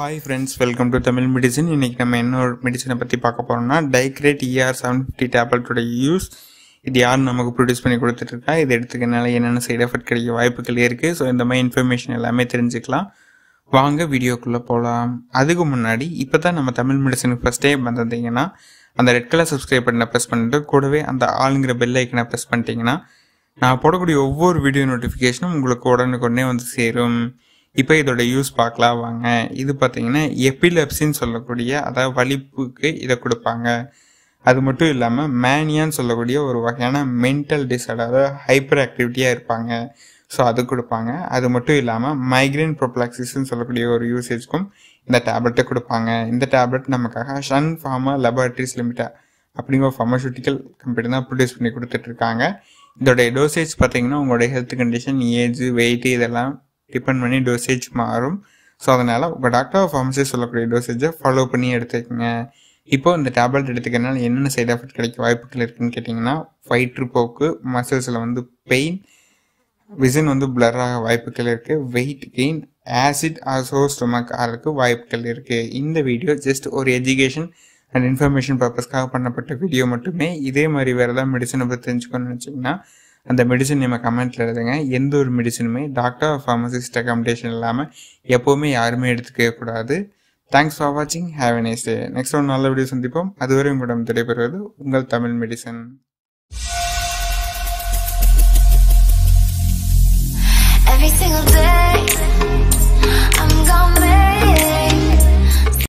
Hi friends welcome to Tamil medicine இன்னைக்கு நம்ம என்ன ஒரு மெடிசனை பற்றி பார்க்க போகிறோம்னா டைக்ரேட் இஆர் செவன் ஃபிஃப்டி டேப்லெட்டோட யூஸ் இது யார் நமக்கு ப்ரொடியூஸ் பண்ணி கொடுத்துட்ருக்கா? இது எடுத்துக்கனால என்னென்ன சைடு எஃபெக்ட் கிடைக்க வாய்ப்புகள் இருக்குது ஸோ இந்த மாதிரி இன்ஃபர்மேஷன் எல்லாமே தெரிஞ்சுக்கலாம். வாங்க வீடியோக்குள்ளே போகலாம் அதுக்கு முன்னாடி இப்போ தான் நம்ம தமிழ் மெடிசனுக்கு ஃபஸ்ட் டைம் வந்திருந்தீங்கன்னா அந்த ரெட் கலர் சப்ஸ்கிரைப் பட்டனை ப்ரெஸ் பண்ணிட்டு கூடவே அந்த ஆளுங்கிற பெல் ஐக்கனை ப்ரெஸ் பண்ணிட்டீங்கன்னா நான் போடக்கூடிய ஒவ்வொரு வீடியோ நோட்டிஃபிகேஷனும் உங்களுக்கு உடனுக்குடனே வந்து சேரும். இப்போ இதோட யூஸ் பார்க்கலாம் வாங்க. இது பார்த்தீங்கன்னா எபிலெப்சின்னு சொல்லக்கூடிய அதாவது வலிப்புக்கு இதை கொடுப்பாங்க. அது மட்டும் இல்லாமல் மேனியான்னு சொல்லக்கூடிய ஒரு வகையான மென்டல் டிசார்டர் அதாவது ஹைப்பர் ஆக்டிவிட்டியாக இருப்பாங்க. ஸோ அது கொடுப்பாங்க. அது மட்டும் இல்லாமல் மைக்ரேன் ப்ரொப்ளாக்சிஸ்ன்னு சொல்லக்கூடிய ஒரு யூசேஜ்க்கும் இந்த டேப்லெட்டை கொடுப்பாங்க. இந்த டேப்லெட் நமக்காக ஷன் ஃபார்மா லெபார்ட்ரிஸ் லிமிட்டா அப்படிங்கிற ஃபார்மசூட்டிக்கல் கம்பெனி தான் ப்ரொடியூஸ் பண்ணி கொடுத்துட்ருக்காங்க இதோடைய டோசேஜ் பார்த்தீங்கன்னா உங்களுடைய ஹெல்த் கண்டிஷன் ஏஜ் வெயிட் இதெல்லாம் டிபெண்ட் பண்ணி டோசேஜ் மாறும். ஸோ அதனால் உங்கள் டாக்டர் ஃபார்மசி சொல்லக்கூடிய டோசேஜை ஃபாலோ பண்ணி எடுத்துக்கோங்க. இப்போ இந்த டேப்லெட் எடுத்துக்கிறனால என்னென்ன சைட் எஃபெக்ட் கிடைக்க வாய்ப்புகள் இருக்குன்னு கேட்டிங்கன்னா வயிற்றுப்போக்கு மசில்ஸில் வந்து பெயின் விசன் வந்து blur ஆக வாய்ப்புகள் இருக்குது வெயிட் கெயின் ஆசிட் ஆசோ ஸ்டொமக் ஆகிறதுக்கு வாய்ப்புகள் இருக்குது இந்த வீடியோ ஜஸ்ட் ஒரு எஜுகேஷன் அண்ட் இன்ஃபர்மேஷன் பர்பஸ்க்காக பண்ணப்பட்ட வீடியோ மட்டுமே. இதே மாதிரி வேறு ஏதாவது மெடிசனை பற்றி தெரிஞ்சுக்கணும்னு நினச்சிங்கன்னா அந்த மெடிசன் நம்ம கமெண்ட்டில் எழுதுங்க. எந்த ஒரு மெடிசனுமே டாக்டர் ஃபார்மசிஸ்ட் ரெக்கமெண்டேஷன் இல்லாமல் எப்போவுமே யாருமே எடுத்துக்கவே கூடாது. தேங்க்ஸ் ஃபார் வாட்சிங் have a nice day next ஒரு நல்ல வீடியோ சந்திப்போம். அதுவரை உங்களிடம் விடைபெறுவது உங்கள் Tamil medicine Every single day.